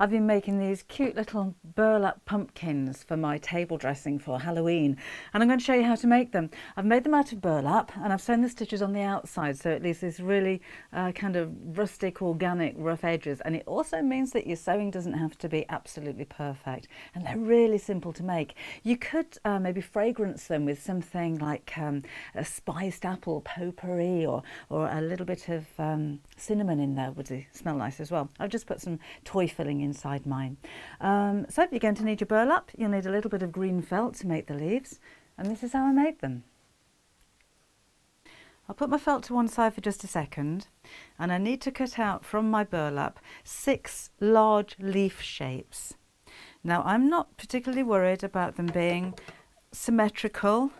I've been making these cute little burlap pumpkins for my table dressing for Halloween and I'm going to show you how to make them. I've made them out of burlap and I've sewn the stitches on the outside so at least this really uh, kind of rustic, organic, rough edges and it also means that your sewing doesn't have to be absolutely perfect and they're really simple to make. You could uh, maybe fragrance them with something like um, a spiced apple potpourri or, or a little bit of um, cinnamon in there would smell nice as well. I've just put some toy filling in inside mine. Um, so you're going to need your burlap, you'll need a little bit of green felt to make the leaves, and this is how I made them. I'll put my felt to one side for just a second and I need to cut out from my burlap six large leaf shapes. Now I'm not particularly worried about them being symmetrical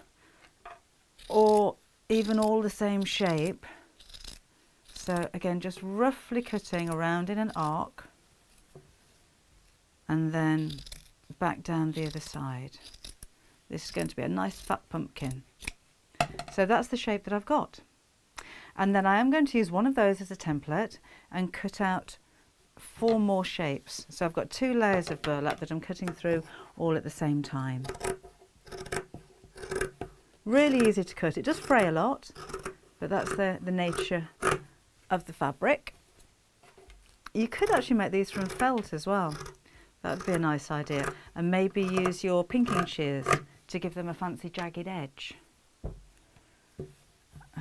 or even all the same shape. So again just roughly cutting around in an arc and then back down the other side. This is going to be a nice fat pumpkin. So that's the shape that I've got. And then I am going to use one of those as a template and cut out four more shapes. So I've got two layers of burlap that I'm cutting through all at the same time. Really easy to cut. It does fray a lot, but that's the, the nature of the fabric. You could actually make these from felt as well. That would be a nice idea. And maybe use your pinking shears to give them a fancy jagged edge.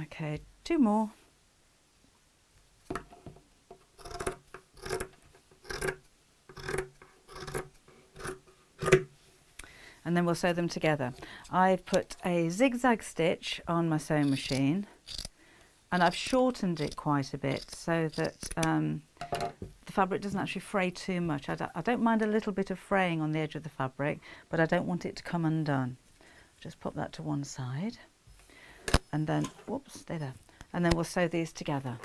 Okay, two more. and then we'll sew them together. I've put a zigzag stitch on my sewing machine and I've shortened it quite a bit so that um, the fabric doesn't actually fray too much. I don't, I don't mind a little bit of fraying on the edge of the fabric, but I don't want it to come undone. Just pop that to one side and then, whoops, stay there. And then we'll sew these together.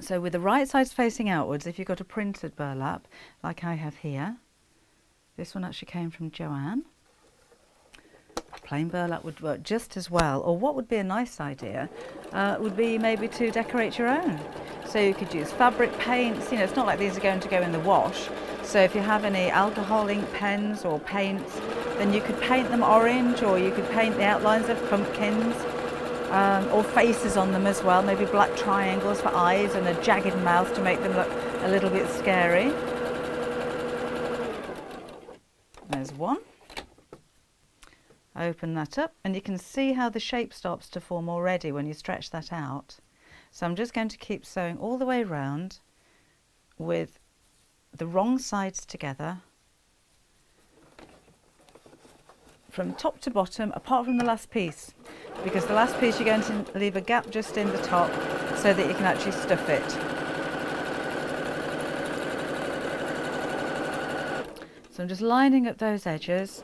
So with the right sides facing outwards, if you've got a printed burlap, like I have here, this one actually came from Joanne plain burlap would work just as well. Or what would be a nice idea uh, would be maybe to decorate your own. So you could use fabric paints, you know, it's not like these are going to go in the wash. So if you have any alcohol ink pens or paints, then you could paint them orange or you could paint the outlines of pumpkins um, or faces on them as well, maybe black triangles for eyes and a jagged mouth to make them look a little bit scary. There's one open that up and you can see how the shape starts to form already when you stretch that out. So I'm just going to keep sewing all the way around with the wrong sides together from top to bottom apart from the last piece because the last piece you're going to leave a gap just in the top so that you can actually stuff it. So I'm just lining up those edges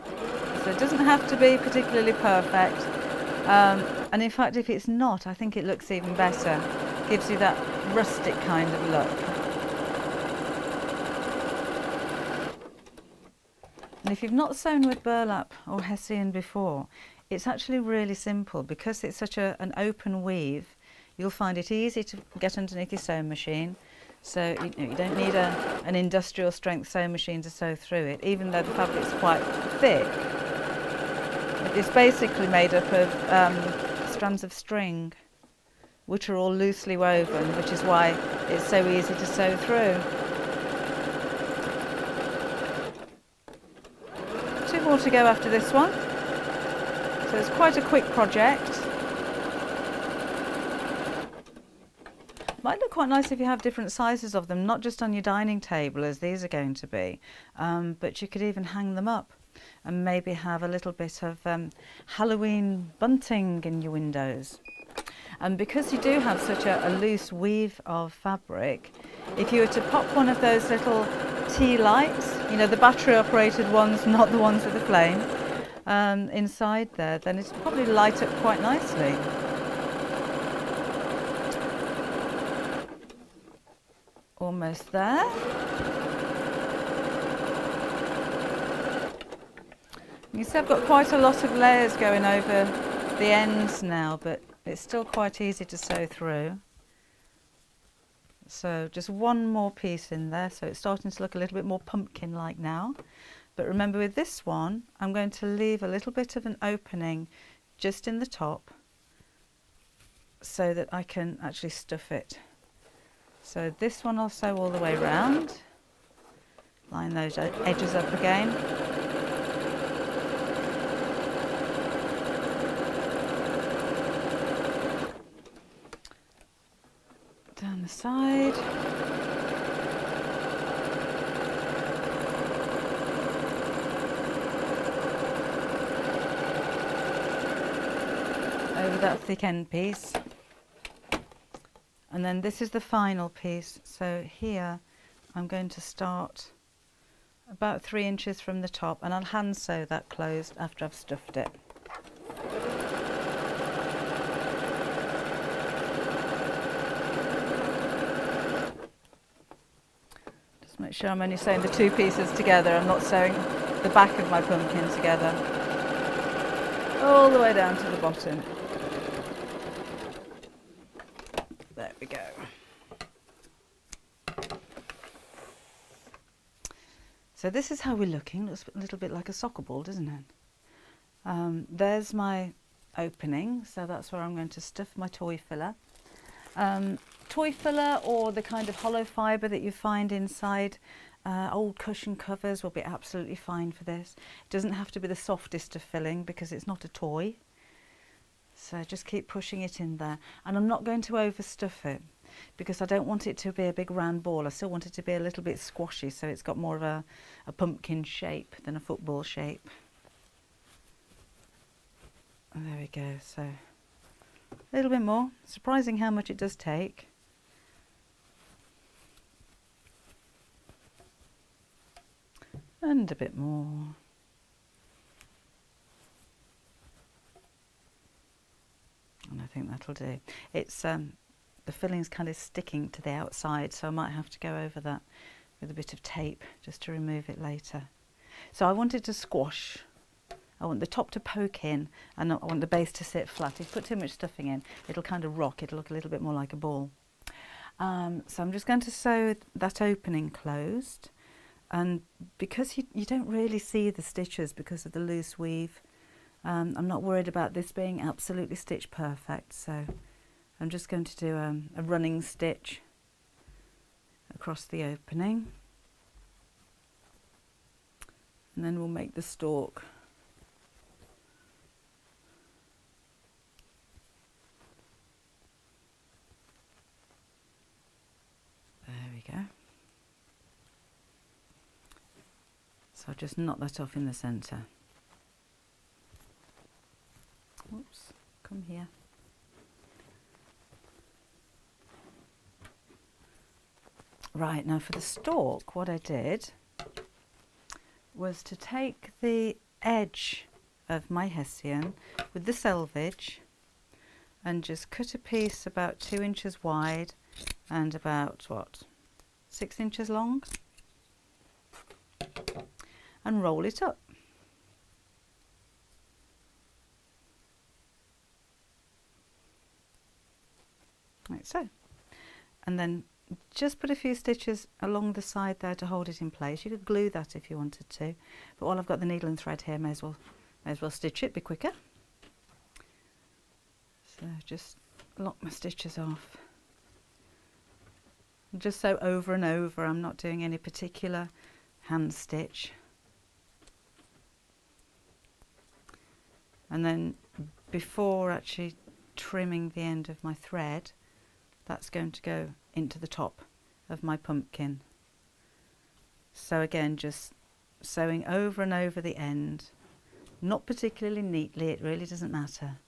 so it doesn't have to be particularly perfect. Um, and in fact, if it's not, I think it looks even better. Gives you that rustic kind of look. And if you've not sewn with burlap or hessian before, it's actually really simple because it's such a, an open weave. You'll find it easy to get underneath your sewing machine. So you, know, you don't need a, an industrial strength sewing machine to sew through it, even though the fabric's quite thick. It's basically made up of um, strands of string, which are all loosely woven, which is why it's so easy to sew through. Two more to go after this one. So it's quite a quick project. Might look quite nice if you have different sizes of them, not just on your dining table as these are going to be, um, but you could even hang them up and maybe have a little bit of um, Halloween bunting in your windows. And because you do have such a, a, loose weave of fabric, if you were to pop one of those little tea lights, you know, the battery operated ones, not the ones with the flame, um, inside there, then it's probably light up quite nicely. Almost there. You see I've got quite a lot of layers going over the ends now, but it's still quite easy to sew through. So just one more piece in there. So it's starting to look a little bit more pumpkin-like now. But remember with this one, I'm going to leave a little bit of an opening just in the top so that I can actually stuff it. So this one I'll sew all the way round. Line those edges up again. Down the side. Over that thick end piece. And then this is the final piece. So here I'm going to start about three inches from the top and I'll hand sew that closed after I've stuffed it. Make sure I'm only sewing the two pieces together. I'm not sewing the back of my pumpkin together. All the way down to the bottom. There we go. So this is how we're looking. Looks a little bit like a soccer ball, doesn't it? Um, there's my opening, so that's where I'm going to stuff my toy filler. Um, toy filler or the kind of hollow fibre that you find inside uh, old cushion covers will be absolutely fine for this. It doesn't have to be the softest of filling because it's not a toy. So just keep pushing it in there. And I'm not going to overstuff it because I don't want it to be a big round ball. I still want it to be a little bit squashy so it's got more of a, a pumpkin shape than a football shape. And there we go. So a little bit more. Surprising how much it does take. A bit more. And I think that'll do. It's um, the filling's kind of sticking to the outside, so I might have to go over that with a bit of tape just to remove it later. So I wanted to squash. I want the top to poke in and I want the base to sit flat. If you put too much stuffing in, it'll kind of rock. It'll look a little bit more like a ball. Um, so I'm just going to sew that opening closed. And because you, you don't really see the stitches because of the loose weave, um, I'm not worried about this being absolutely stitch perfect. So I'm just going to do um, a running stitch across the opening. And then we'll make the stalk. There we go. So I'll just knot that off in the centre. Oops, come here. Right, now for the stalk, what I did was to take the edge of my hessian with the selvage and just cut a piece about two inches wide and about what six inches long and roll it up. Like so. And then just put a few stitches along the side there to hold it in place. You could glue that if you wanted to but while I've got the needle and thread here may as well may as well stitch it be quicker. So just lock my stitches off. Just so over and over I'm not doing any particular hand stitch and then before actually trimming the end of my thread that's going to go into the top of my pumpkin. So again, just sewing over and over the end, not particularly neatly, it really doesn't matter.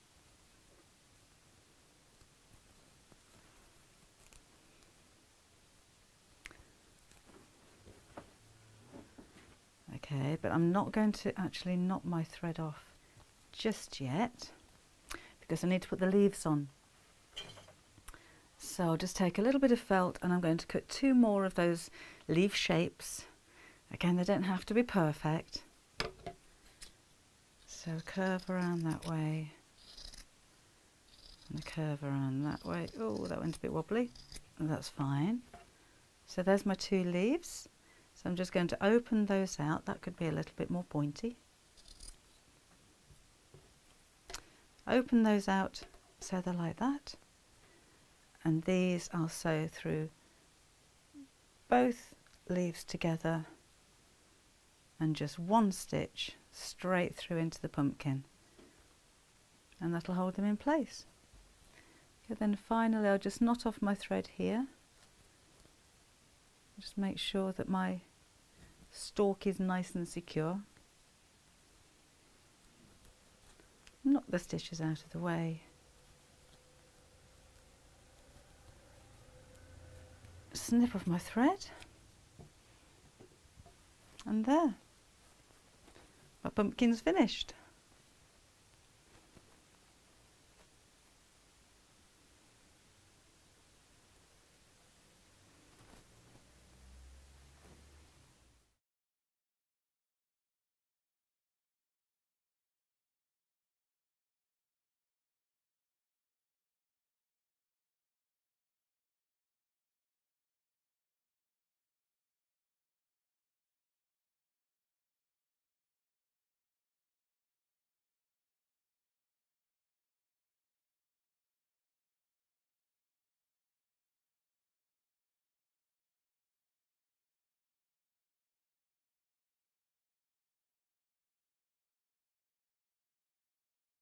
Okay, but I'm not going to actually knot my thread off just yet because I need to put the leaves on so I'll just take a little bit of felt and I'm going to cut two more of those leaf shapes. Again, they don't have to be perfect. So curve around that way and curve around that way. Oh, that went a bit wobbly. That's fine. So there's my two leaves. So I'm just going to open those out. That could be a little bit more pointy. Open those out so they're like that. And these I'll sew through both leaves together and just one stitch straight through into the pumpkin and that'll hold them in place. Okay, then finally I'll just knot off my thread here. Just make sure that my stalk is nice and secure. Knock the stitches out of the way. Snip off my thread. And there. My pumpkin's finished.